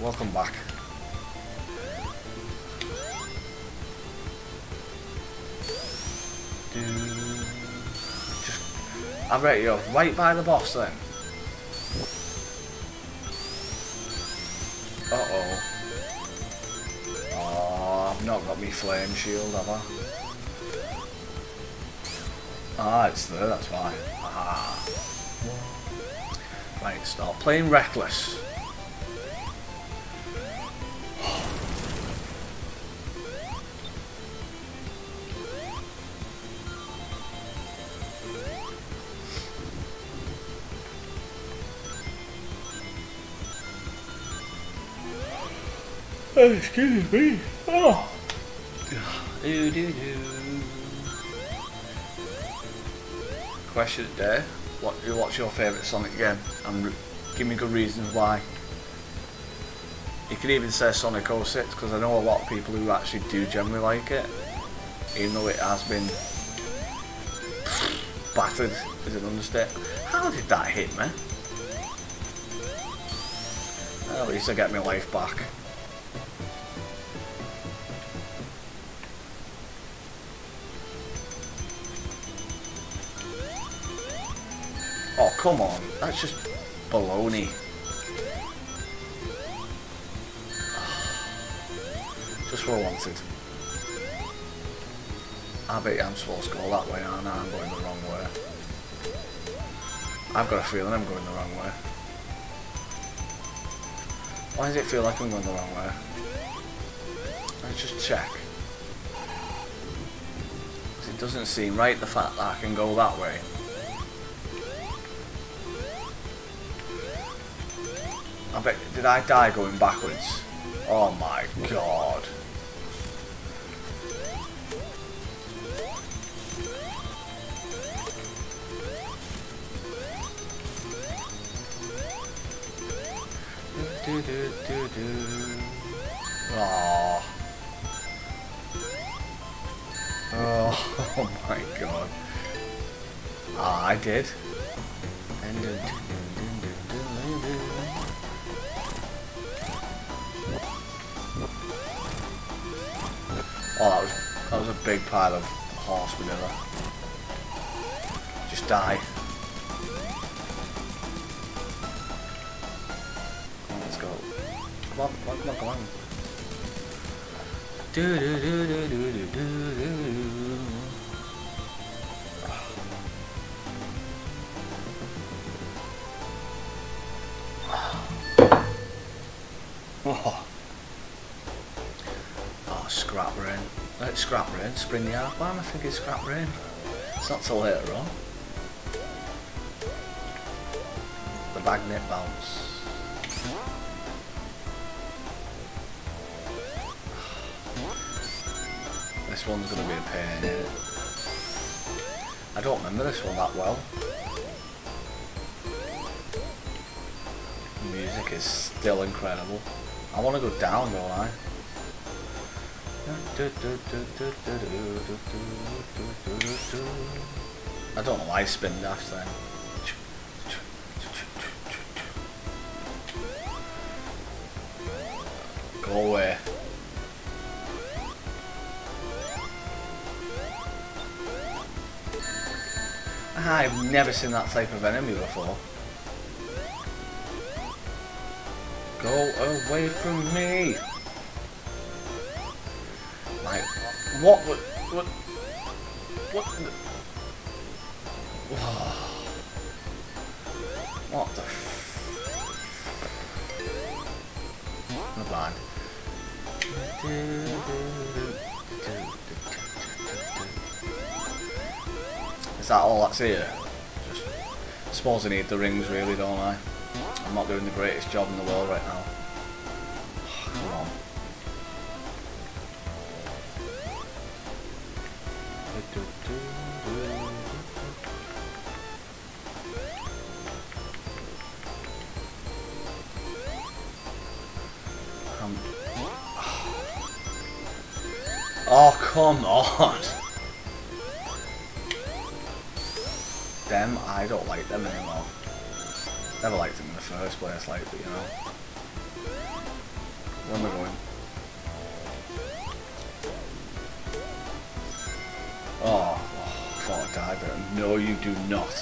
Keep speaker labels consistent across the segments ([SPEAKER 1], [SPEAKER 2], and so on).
[SPEAKER 1] welcome back. Just, I bet you're right by the boss then. Uh oh. Oh, I've not got me flame shield, have I? Ah, it's there, that's why. Ah. Right, stop playing reckless. Oh, excuse me. Oh. Do, do, do. Question there. What, what's your favourite Sonic game? And give me good reasons why. You could even say Sonic 06 because I know a lot of people who actually do generally like it. Even though it has been battered is an understatement. How did that hit me? At least I get my life back. Come on. That's just baloney. Just what I wanted. I bet I'm supposed to go that way, aren't I? I'm going the wrong way. I've got a feeling I'm going the wrong way. Why does it feel like I'm going the wrong way? Let's just check. It doesn't seem right the fact that I can go that way. I bet, did I die going backwards? Oh my god. Do, do, do, do. Oh, oh my god. Ah, I did. Oh, that was that was a big pile of horse manure. Just die. Come on, let's go. Come on, come on, come on, come on. Do do do do do do do Let Scrap Brain, spring the half I think it's Scrap Brain. It's not till later on. The magnet bounce. This one's going to be a pain? I don't remember this one that well. The music is still incredible. I want to go down, don't I? I don't know why I spin dash then. Go away. I've never seen that type of enemy before. Go away from me! What what what what the what the Never mind. Is that all that's here? Just suppose I need the rings really, don't I? I'm not doing the greatest job in the world right now. There. No, you do not.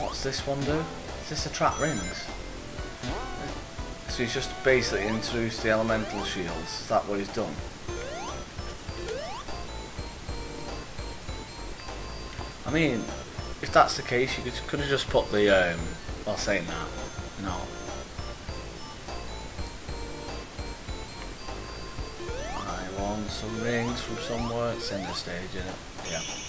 [SPEAKER 1] What's this one do? Is this a trap rings? So he's just basically introduced the elemental shields. Is that what he's done? I mean, if that's the case, you could, have just put the, um, well saying that, no. I want some rings from somewhere, it's in the stage, isn't it? Yeah.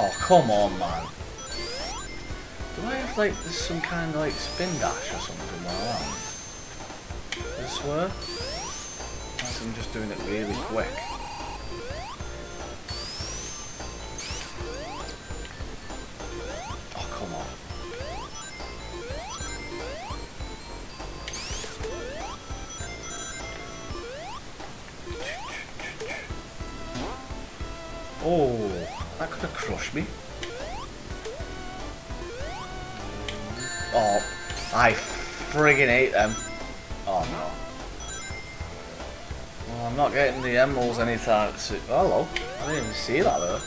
[SPEAKER 1] Oh, come on, man. Do I have, like, some kind of, like, spin dash or something I'm... I swear? I'm just doing it really quick. Crushed me. Oh, I friggin' hate them. Oh no. Well, I'm not getting the emeralds anytime soon. Hello. I didn't even see that though.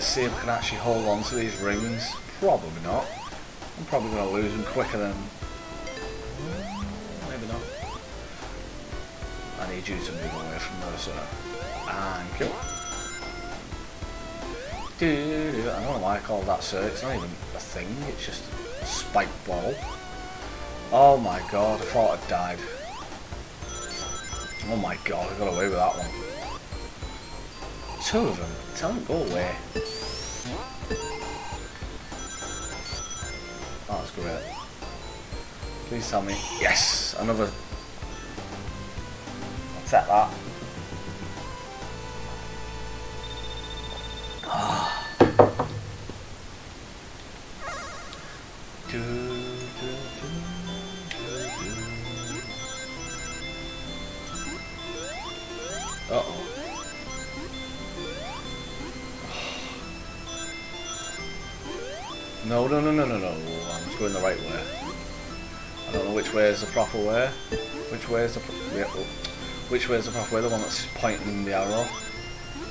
[SPEAKER 1] Let's see if I can actually hold on to these rings. Probably not. I'm probably going to lose them quicker than... Mm, maybe not. I need you to move away from those, sir. Thank you. I don't I call that sir. It's not even a thing. It's just a spike ball. Oh my god, I thought I'd died. Oh my god, I got away with that one. Two of them. Tell them go away. Oh, that's great. Please tell me. Yes! Another... Set that. No, no, no, no, no. I'm going the right way. I don't know which way is the proper way. Which way is the yeah, oh. which way is the proper way? The one that's pointing the arrow.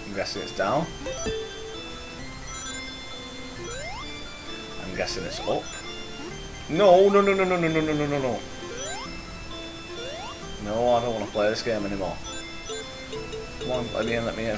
[SPEAKER 1] I'm guessing it's down. I'm guessing it's up. No, no, no, no, no, no, no, no, no, no, no. No, I don't want to play this game anymore. Come on, let me in, let me in.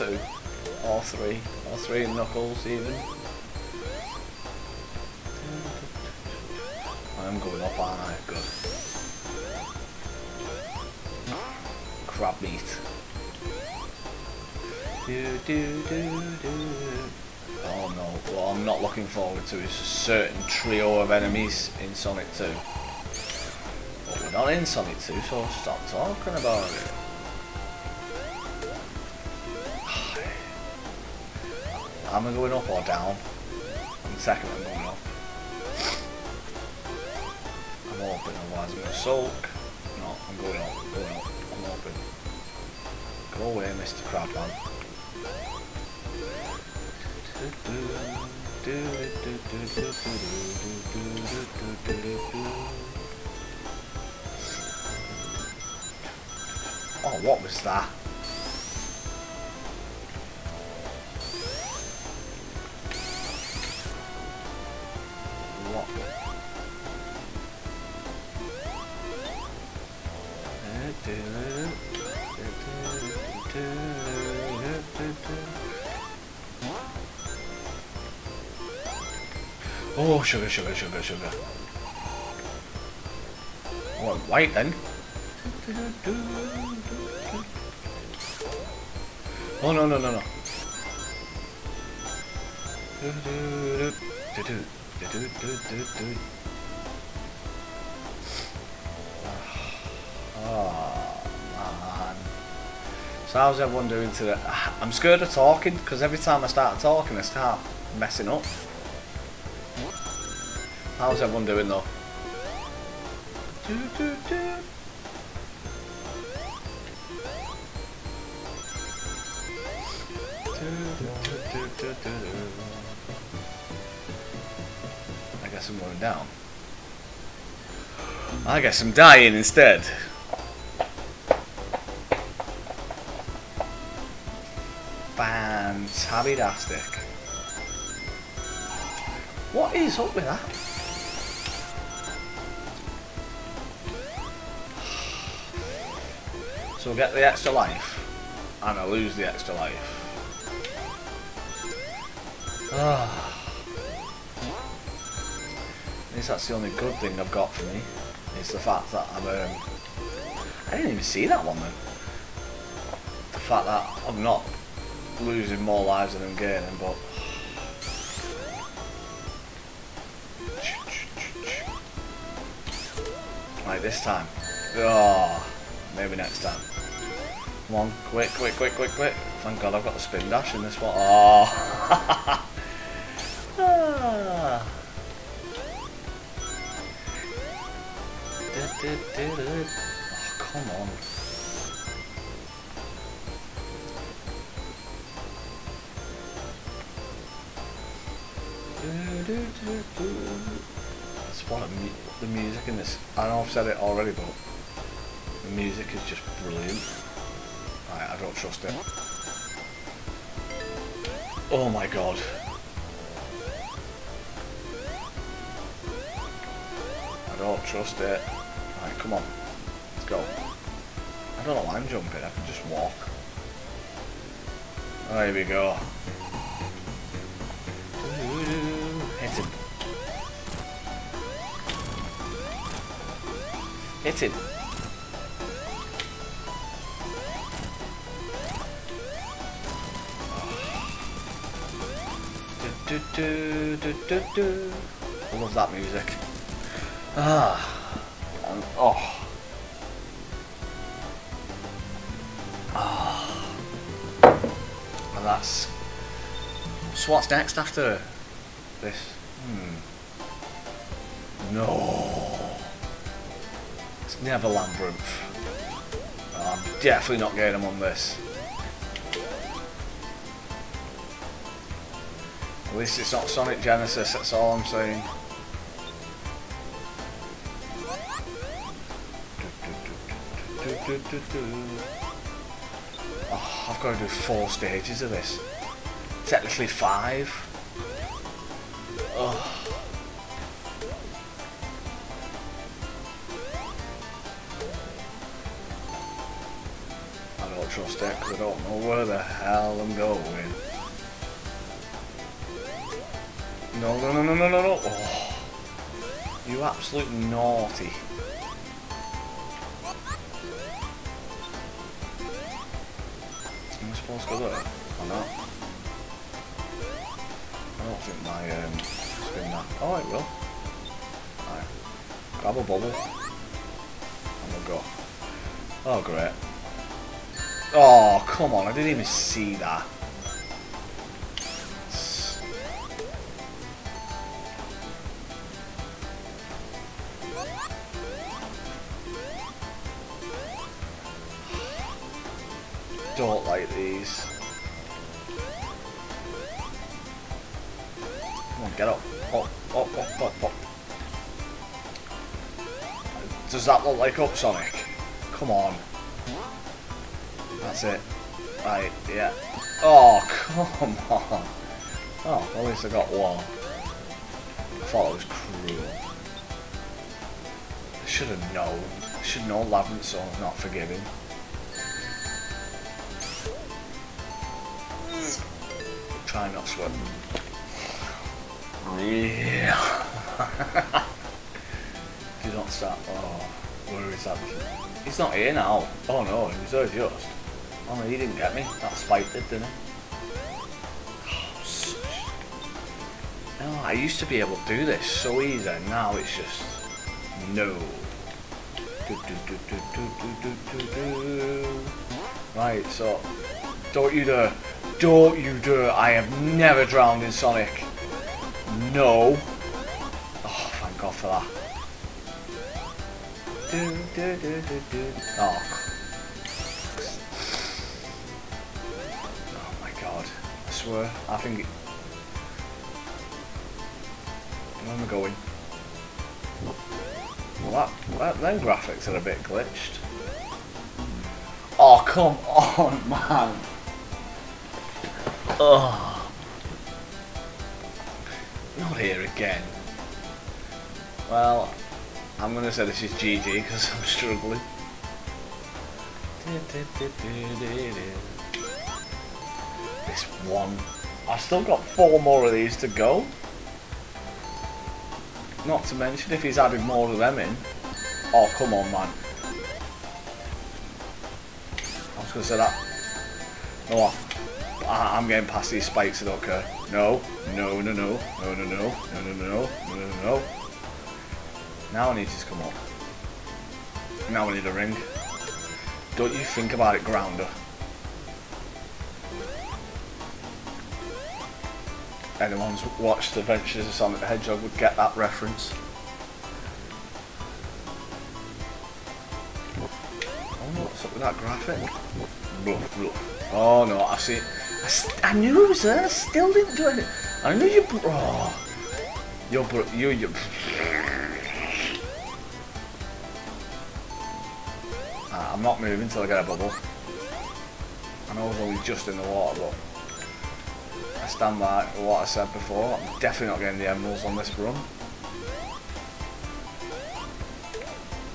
[SPEAKER 1] 2 or 3 or 3 Knuckles even. I'm going up, aren't I? Good. Crabmeat. Do, do, do, do. Oh no, what I'm not looking forward to is a certain trio of enemies in Sonic 2. But we're not in Sonic 2, so stop talking about it. Am I going up or down? I'm second I'm going up. I'm open, otherwise I'm going to sulk. No, I'm going up, going up, I'm open. Go away, Mr. Crabman. Oh, what was that? Sugar, sugar, sugar, sugar. Oh, white then. Oh, no, no, no, no. Oh, man. So how's everyone doing today? I'm scared of talking because every time I start talking I start messing up. How's everyone doing though? Do, do, do. I guess I'm going down. I guess I'm dying instead. Fantastic. What is up with that? So I get the extra life, and I lose the extra life. Ah. At least that's the only good thing I've got for me. It's the fact that I'm. Um, I didn't even see that one then. The fact that I'm not losing more lives than I'm gaining, but. Right, this time. Oh, maybe next time. Come on, quick, quick, quick, quick, quick. Thank God I've got the spin dash in this one. Oh. ah. Oh, come on. That's what the music in this. I know I've said it already, but the music is just brilliant. I, I don't trust it. Oh my god. I don't trust it. Right, come on. Let's go. I don't know why I'm jumping, I can just walk. Oh, here we go. Hit him. Do, do, do, do, do. I love that music. Ah. And, oh. Ah. And that's... So what's next after this? Hmm. No. It's Neverland Labyrinth. I'm definitely not getting them on this. At least it's not Sonic Genesis, that's all I'm saying. Oh, I've got to do four stages of this. Technically five. Oh. I don't know where the hell I'm going. No, no, no, no, no, no, no. Oh. You absolute naughty. Am I supposed to go there? Or not? I don't think my um, spin that. Oh, it will. Alright. Grab a bubble. And we'll go. Oh, great. Oh, come on, I didn't even see that. Don't like these. Come on, get up. Up, up, up, up, up. Does that look like up, Sonic? Come on. That's it. Right, yeah. Oh, come on. Oh, at least I got one. I thought it was cruel. I should have known. I should know Labyrinth Zone's not forgiving. Try not swim. Yeah. you don't start. Oh, where is that? He's not here now. Oh no, he was there just. Oh no, he didn't get me. That Spike did, didn't he? Oh, oh, I used to be able to do this so easy. Now it's just no. Do, do, do, right, so don't you dare, don't you dare! I have never drowned in Sonic. No. Oh, thank God for that. Oh. Oh Swear, I think. It... Where am I going? Well, that, that, graphics are a bit glitched. Oh, come on, man. Oh. Not here again. Well, I'm to say this is GG because I'm struggling. This one. I've still got four more of these to go. Not to mention if he's added more of them in. Oh, come on, man. I was going to say that. No, I, am getting past these spikes, I don't care. No, no, no, no, no, no, no, no, no, no, no, no, no. Now I need to come up. Now I need a ring. Don't you think about it, Grounder. Anyone's watched Adventures of Sonic the Hedgehog would get that reference. Oh no, what's up with that graphic? Oh no, I've seen... I, I knew it was there, I still didn't do it. I knew you... Oh, you're... You, you... Ah, I'm not moving until I get a bubble. I know I was only just in the water, but stand by what I said before. I'm definitely not getting the emeralds on this run.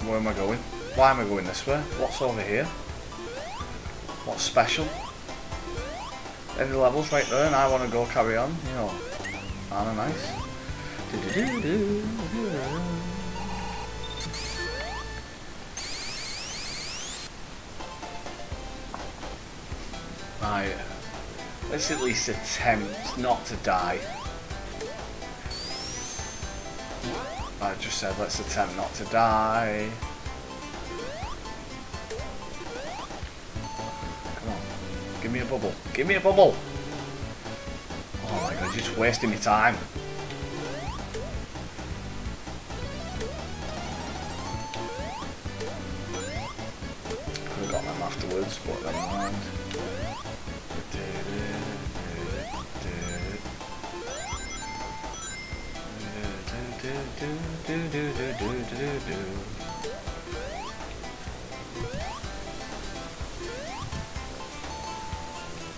[SPEAKER 1] Where am I going? Why am I going this way? What's over here? What's special? Any levels right there and I want to go carry on, you know. Kinda nice. Do -do -do. Let's at least attempt not to die. I just said let's attempt not to die. Come on. Give me a bubble. Give me a bubble! Oh my god, you're just wasting my time.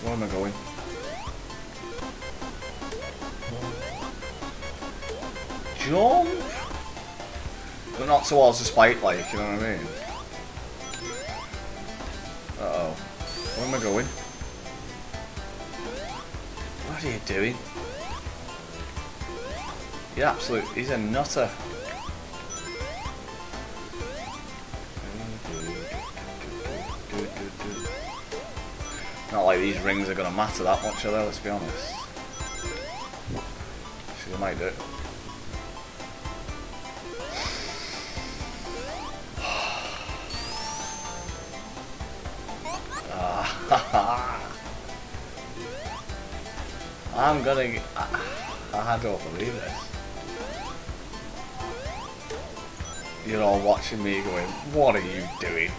[SPEAKER 1] Where am I going? Jump! But not towards the spike like, you know what I mean? Uh oh. Where am I going? What are you doing? He's absolute, he's a nutter. Not like these rings are going to matter that much, they? Let's be honest. Actually, they might do. I'm gonna. I, I don't believe this. You're all watching me going, what are you doing?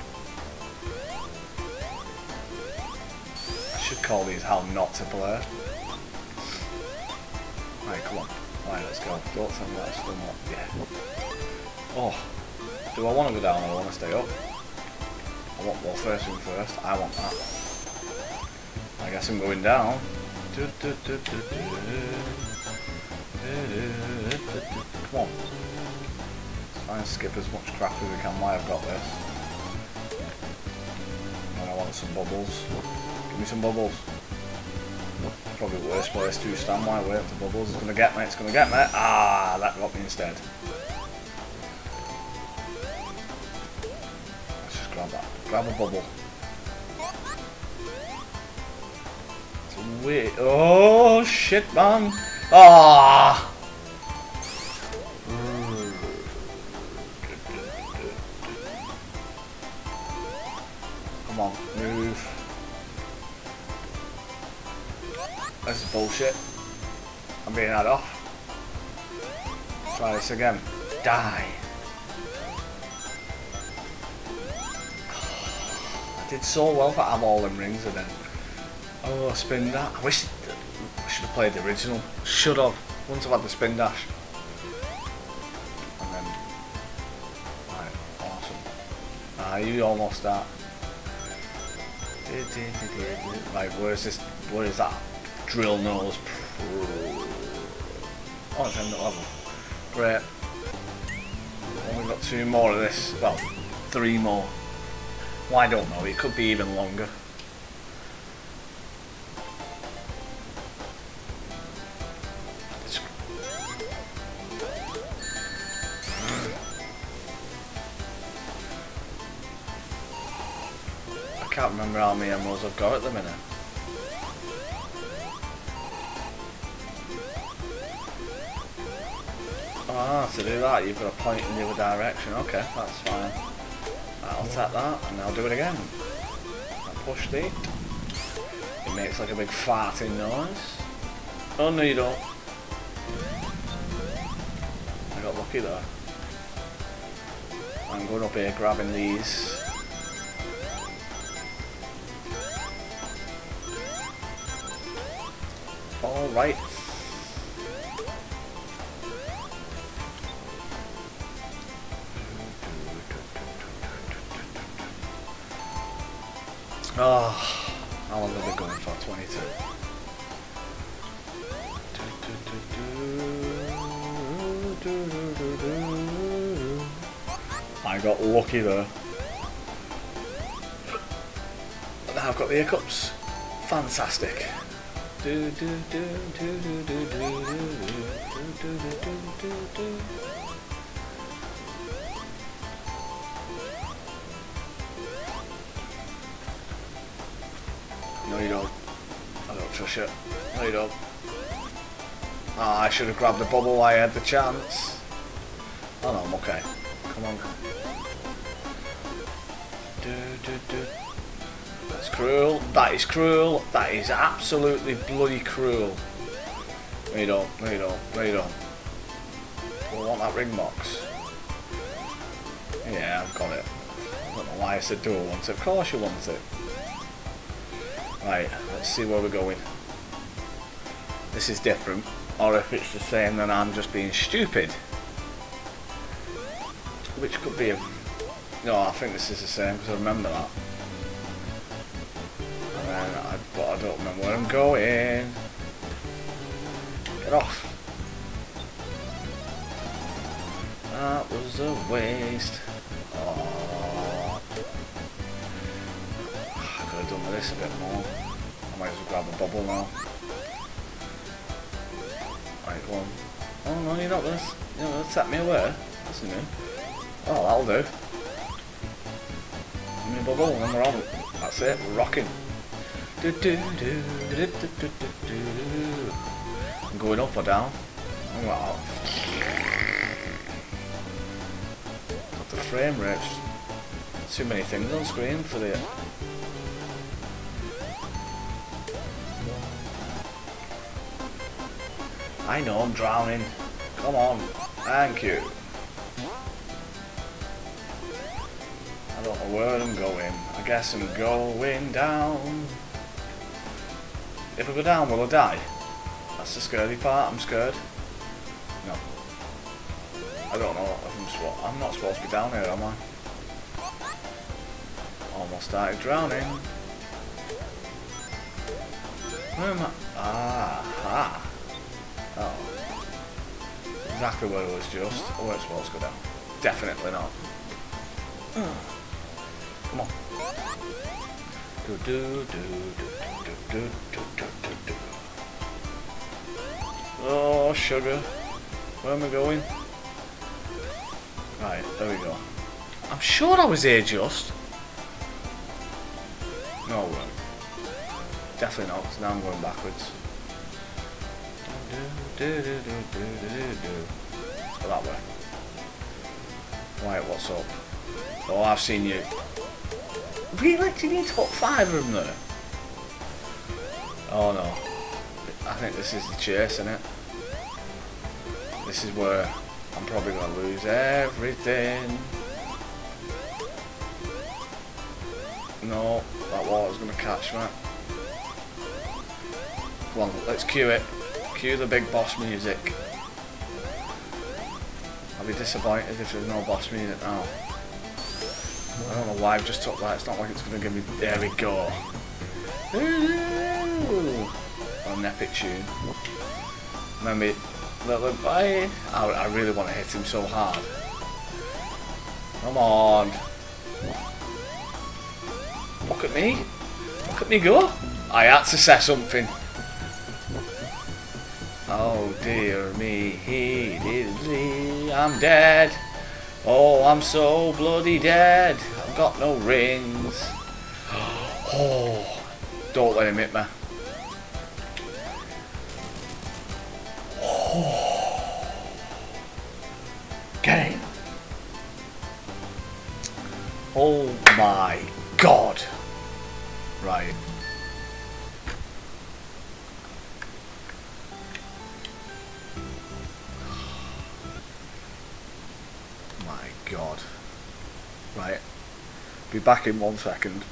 [SPEAKER 1] I should call these how not to play. Right, come on. Right, let's go. Don't tell me that's still. Yeah. Oh. Do I want to go down or I want to stay up? I want well first thing first. I want that. I guess I'm going down. Come on. Try and skip as much crap as we can while I've got this. And I want some bubbles. Give me some bubbles. Probably worst place to stand while I wait for bubbles. It's gonna get me, it's gonna get me. Ah, that got me instead. Let's just grab that. Grab a bubble. It's weird. Oh shit, man. Ah. Come on, move. This is bullshit. I'm being had off. Try this again. Die. I did so well for have all them rings and then oh spin that. I wish I should have played the original. Should have. Once I've had the spin dash. And then right, awesome. Ah, you almost that. Right, where's this where is that? Drill nose Oh it's end level. Great. We've only got two more of this. Well, three more. Well, I don't know. It could be even longer. Can't remember how many emeralds I've got at the minute. Ah, to do that you've got to point in the other direction. Okay, that's fine. I'll tap that and I'll do it again. I push the. It makes like a big farting noise. Oh no you don't. I got lucky there. I'm going up here grabbing these. Alright, Oh, ah, how long have we going for? 22. I got lucky there. And now I've got the hiccups. Fantastic. No, you don't. I don't trust you. No, you don't. Ah, oh, I should have grabbed the bubble while I had the chance. Oh no, I'm okay. Come on. Do, do, do. Cruel. That is cruel. That is absolutely bloody cruel. Don't. No, you don't. No, you don't. I want that ring box? Yeah, I've got it. I don't know why I said do I want it. Of course you want it. Right, let's see where we're going. This is different, or if it's the same then I'm just being stupid. Which could be a... No, I think this is the same, because I remember that. Don't remember where I'm going. Get off. That was a waste. Oh. I could have done with this a bit more. I might as well grab a bubble now. Right, go on. Oh no, you're not gonna, you're not gonna tap me away. That's new. Oh, that'll do. Give me a bubble and we're on. That's it, we're rocking. I'm going up or down. Wow. Got the frame rate. Too many things on screen for the I know I'm drowning. Come on. Thank you. I don't know where I'm going. I guess I'm going down. If I go down, will I die? That's the scary part. I'm scared. No. I don't know I'm, I'm not supposed to be down here, am I? Almost started drowning. Where am I? Ah, ha. Oh. Exactly where it was just. Oh, I weren't supposed to go down. Definitely not. Come on. Do do do do do do do do. Oh, sugar. Where am I going? Right, there we go. I'm sure I was here just. No, I weren't. Definitely not, because now I'm going backwards. Do, do, do. Let's go that way. Right, what's up? Oh, I've seen you. Really? Do you need to put five of them there? Oh no. I think this is the chase, isn't it? This is where I'm probably going to lose everything. No, that water's going to catch me. Come on, let's cue it. Cue the big boss music. I'll be disappointed if there's no boss music now. I don't know why I've just took that. It's not like it's going to give me... There we go. Ooh. An epic tune. Maybe... Little bye. I, I really want to hit him so hard. Come on. Look at me. Look at me go. I had to say something. Oh dear me, he did me. I'm dead. Oh, I'm so bloody dead. I've got no rings. Oh, don't let him hit me. Oh my god. Right. My god. Right. Be back in one second.